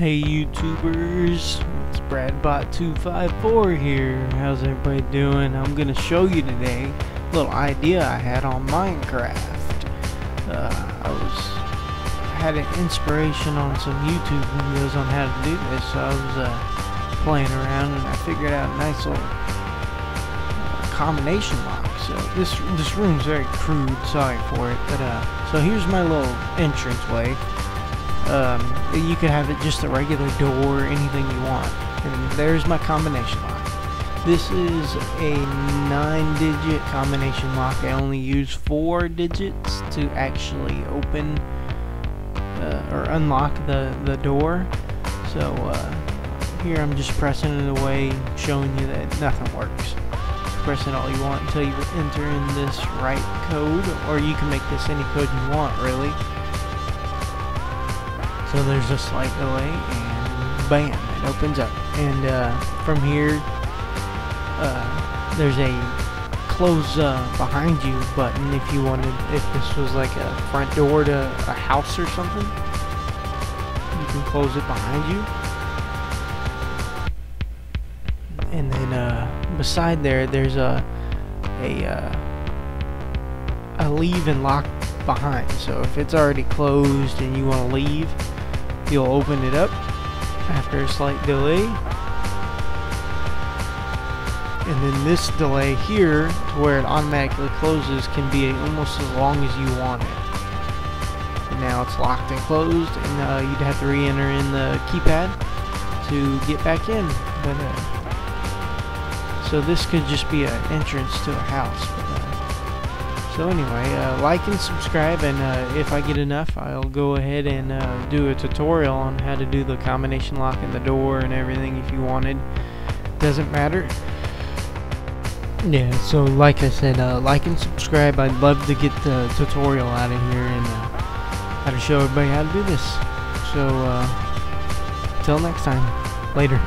Hey YouTubers, it's BradBot254 here. How's everybody doing? I'm gonna show you today a little idea I had on Minecraft. Uh, I was had an inspiration on some YouTube videos on how to do this, so I was uh, playing around and I figured out a nice little uh, combination lock. So this this room's very crude, sorry for it, but uh, so here's my little entrance way. Um, you could have it just a regular door, anything you want. And there's my combination lock. This is a nine digit combination lock. I only use four digits to actually open uh, or unlock the, the door. So uh, here I'm just pressing it away, showing you that nothing works. Press it all you want until you enter in this right code, or you can make this any code you want, really. So there's a slight delay, and bam, it opens up. And uh, from here, uh, there's a close uh, behind you button if you wanted, if this was like a front door to a house or something. You can close it behind you. And then uh, beside there, there's a a uh, a leave and lock behind. So if it's already closed and you want to leave, you'll open it up after a slight delay. And then this delay here to where it automatically closes can be almost as long as you want it. Now it's locked and closed and uh, you'd have to re-enter in the keypad to get back in. But uh, so this could just be an entrance to a house but, uh, so anyway, uh, like and subscribe, and uh, if I get enough, I'll go ahead and uh, do a tutorial on how to do the combination lock in the door and everything if you wanted. Doesn't matter. Yeah, so like I said, uh, like and subscribe. I'd love to get the tutorial out of here and uh, how to show everybody how to do this. So, uh, till next time. Later.